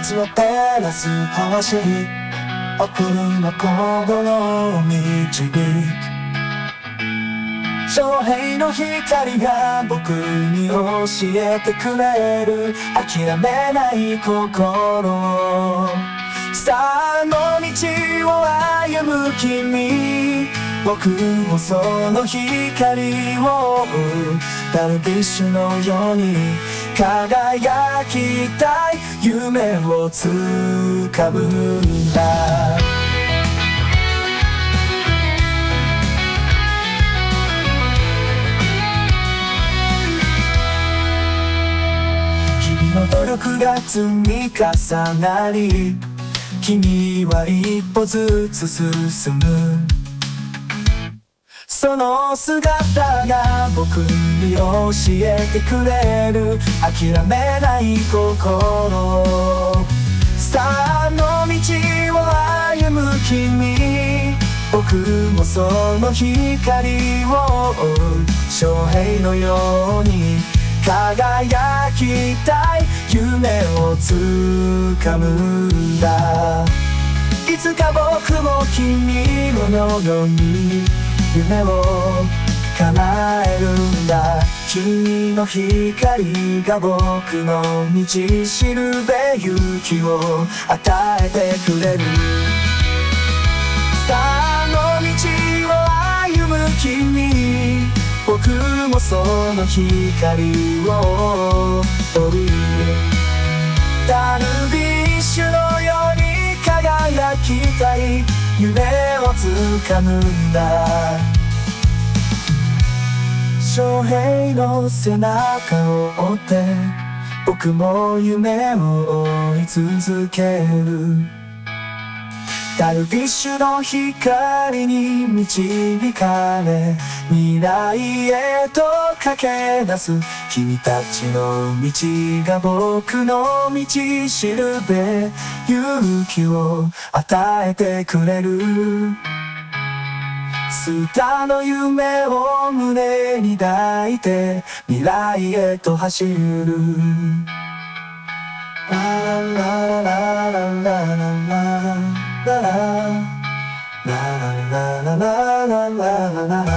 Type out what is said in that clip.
月を照らす星送るの心を導く翔平の光が僕に教えてくれる。諦めない心さあの道を歩む君僕もその光を。ダルビッシュのように輝きたい夢をつかむんだ。君の努力が積み重なり君は一歩ずつ進む。その姿が僕に教えてくれる。諦めない心。さああの道を歩む君。僕もその光を。追う翔平のように。輝きたい夢をつかむんだ。いつか僕も君のように。夢を叶えるんだ。君の光が僕の道しるべ勇気を与えてくれる。さああの道を歩む君僕もその光を追うダルビッシュのように輝きたい。夢をつかむんだ。翔平の背中を追って僕も夢を追い続ける。ダルビッシュの光に導かれ未来へと駆け出す。君たちの道が僕の道しるべ。勇気を与えてくれる。スタの夢を胸に抱いて未来へと走る。ラララララララララララララララララララ